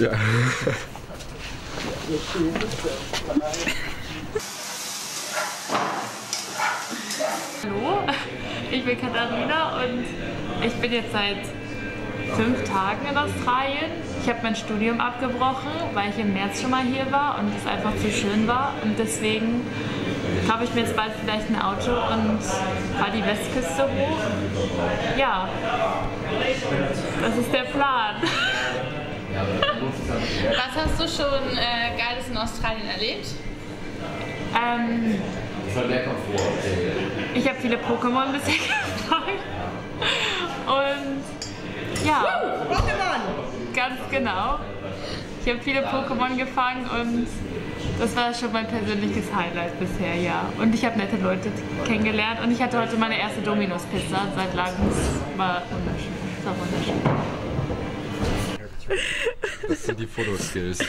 Ja. Hallo, ich bin Katharina und ich bin jetzt seit fünf Tagen in Australien. Ich habe mein Studium abgebrochen, weil ich im März schon mal hier war und es einfach zu schön war. Und deswegen kaufe ich mir jetzt bald vielleicht ein Auto und fahre die Westküste hoch. Ja, das ist der Plan. Was hast du schon äh, Geiles in Australien erlebt? Ähm, ich habe viele Pokémon bisher gefangen. Und ja, ganz genau. Ich habe viele Pokémon gefangen und das war schon mein persönliches Highlight bisher, ja. Und ich habe nette Leute kennengelernt und ich hatte heute meine erste Dominos-Pizza seit langem. Es war wunderschön. Es war wunderschön. Das sind die Fotoskills.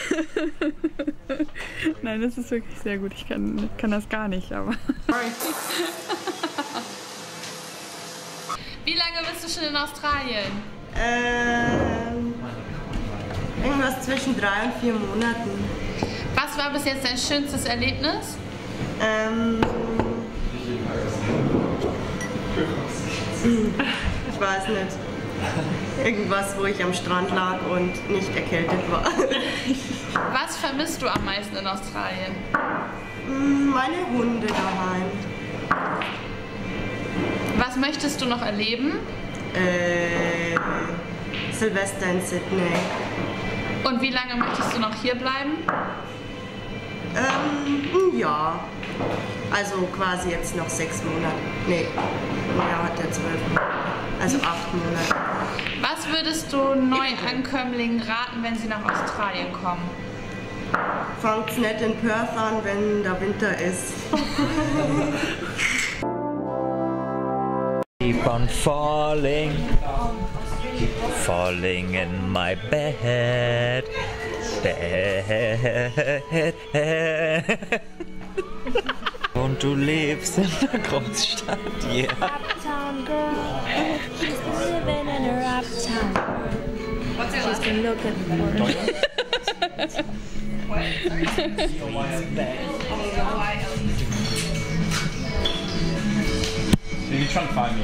Nein, das ist wirklich sehr gut. Ich kann, kann das gar nicht, aber. Wie lange bist du schon in Australien? Ähm, irgendwas zwischen drei und vier Monaten. Was war bis jetzt dein schönstes Erlebnis? Ähm, ich weiß nicht. Irgendwas, wo ich am Strand lag und nicht erkältet war. Was vermisst du am meisten in Australien? Meine Hunde daheim. Was möchtest du noch erleben? Äh, Silvester in Sydney. Und wie lange möchtest du noch hier bleiben? Ähm, ja. Also quasi jetzt noch sechs Monate. Nee, ja, hat er zwölf Monate. Also acht Monate. Was würdest du Neuankömmlingen raten, wenn sie nach Australien kommen? Fangt's nicht in Perth an, wenn der Winter ist. Keep on falling, falling in my bed. Bed. Und du lebst in der Großstadt, yeah. town girl. She's been living in her uptown world. She's been looking for What? You trying to find me?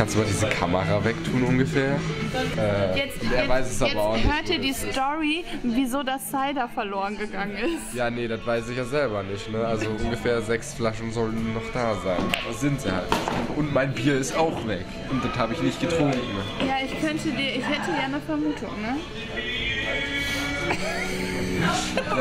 Kannst du mal diese Kamera wegtun ungefähr? Äh, Jetzt, er weiß es aber auch nicht. hört ihr die Story, wieso das Cider verloren gegangen ist. Ja, nee, das weiß ich ja selber nicht. Ne? Also ungefähr sechs Flaschen sollten noch da sein. Aber sind sie halt. Und mein Bier ist auch weg. Und das habe ich nicht getrunken. Ja, ich könnte dir, ich hätte ja eine Vermutung, ne?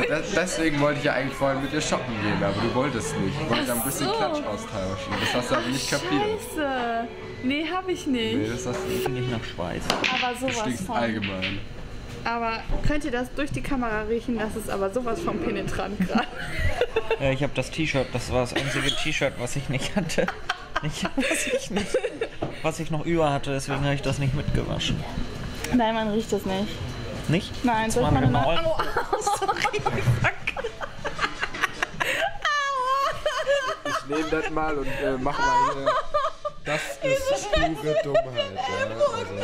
Das, deswegen wollte ich ja eigentlich vorhin mit dir shoppen gehen, aber du wolltest nicht. Ich wollte ein bisschen so. Klatsch austauschen. Das hast du aber nicht kapiert. Scheiße. Nee, hab ich nicht. Nee, das hast du nicht. Ich nach Schweiß. Aber Du sowas stinkst von. allgemein. Aber könnt ihr das durch die Kamera riechen? Das ist aber sowas von penetrant gerade. Ja, ich habe das T-Shirt, das war das einzige T-Shirt, was ich nicht hatte. Nicht, was ich nicht, was ich noch über hatte, deswegen habe ich das nicht mitgewaschen. Nein, man riecht das nicht. Nicht? Nein, soll ich mal- Oh, Das mal und äh, mach mal hier. Das ist pure Dummheit. Ja. Also,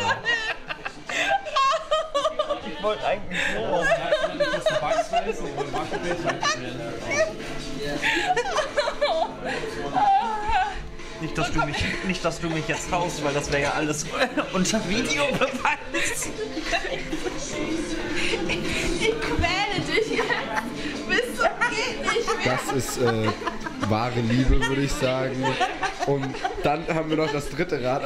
Ich wollte eigentlich so. Nicht dass, du mich, nicht, dass du mich jetzt haust, weil das wäre ja alles unter Videobeweis. Ich quäle dich jetzt bis zum geht nicht mehr. das ist äh, wahre Liebe, würde ich sagen. Und dann haben wir noch das dritte Rad.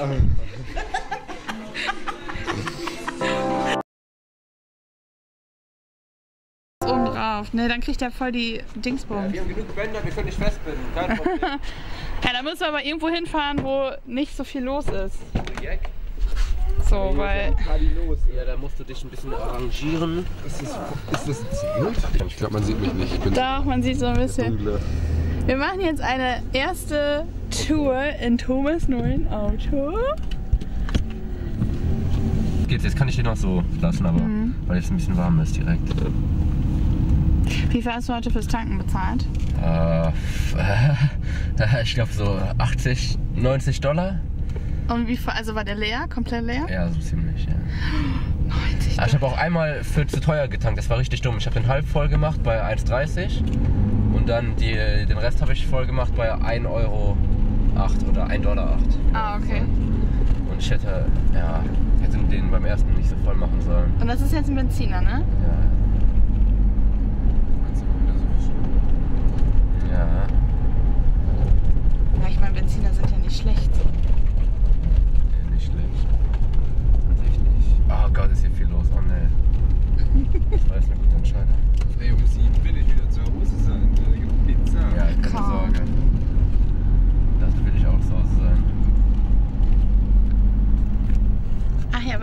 Oben drauf. Ne, dann kriegt er voll die Dingsbums. Wir haben genug Bänder, wir können nicht festbinden. Kein Problem. Ja, da müssen wir aber irgendwo hinfahren, wo nicht so viel los ist. So, weil. Ja, da musst du dich ein bisschen arrangieren. Ist das, ist das Zelt? Ich glaube, man sieht mich nicht. Ich bin Doch, man sieht so ein bisschen. Wir machen jetzt eine erste Tour in Thomas neuen Auto. Geht's, jetzt kann ich den noch so lassen, aber weil jetzt ein bisschen warm ist direkt. Wie viel hast du heute fürs Tanken bezahlt? Äh, ich glaube so 80, 90 Dollar. Und wie viel, also war der leer? Komplett leer? Ja, so ziemlich, ja. Ah, ich habe auch einmal für zu teuer getankt, das war richtig dumm. Ich habe den halb voll gemacht bei 1,30 und dann die, den Rest habe ich voll gemacht bei 1,08 Euro oder 1,08 Dollar. Ah, okay. Und ich hätte, ja, hätte den beim ersten nicht so voll machen sollen. Und das ist jetzt ein Benziner, ne? Ja. Ja. Ja, ich meine, Benziner sind ja nicht schlecht. So. Nee, nicht schlecht. Tatsächlich. Oh Gott, ist hier viel los. Oh ne. Das war jetzt eine gute Entscheidung. Ey, um sieben will ich wieder zu Hause sein. Da gibt Pizza. Ja, keine Kaum. Sorge. Das will ich auch zu Hause sein. Ach ja,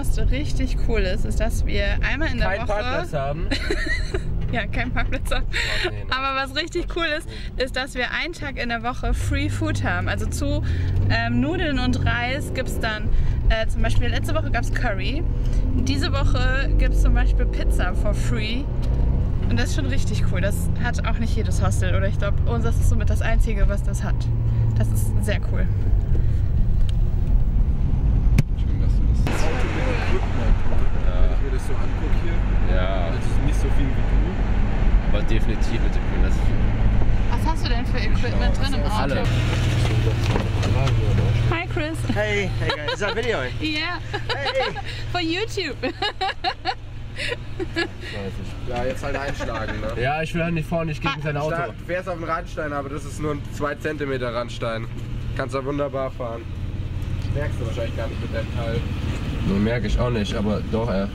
was richtig cool ist, ist, dass wir einmal in der Keinen Woche. Parkplatz haben. Ja, kein Parkplatz haben. Oh, nee. Aber was richtig cool ist, ist, dass wir einen Tag in der Woche Free Food haben. Also zu ähm, Nudeln und Reis gibt es dann äh, zum Beispiel, letzte Woche gab es Curry. Diese Woche gibt es zum Beispiel Pizza for free. Und das ist schon richtig cool. Das hat auch nicht jedes Hostel. Oder ich glaube, unseres ist somit das einzige, was das hat. Das ist sehr cool. Schön, dass du das Auto mit Equipment, ne? Wenn ich mir das so angucke hier. Ja, Das ist nicht so viel wie du. aber definitiv mit dem Was hast du denn für Equipment drin im Auto? alle. Hi Chris. Hey, hey guys, is that video? Yeah. For YouTube. Ja, jetzt halt einschlagen, ne? Ja, ich will halt nicht vorne nicht gegen sein Auto. Du fährst auf den Randstein, aber das ist nur ein 2 cm Randstein. Kannst da wunderbar fahren. Merkst du wahrscheinlich gar nicht mit deinem Teil. Nee, merke ich auch nicht, aber doch, äh,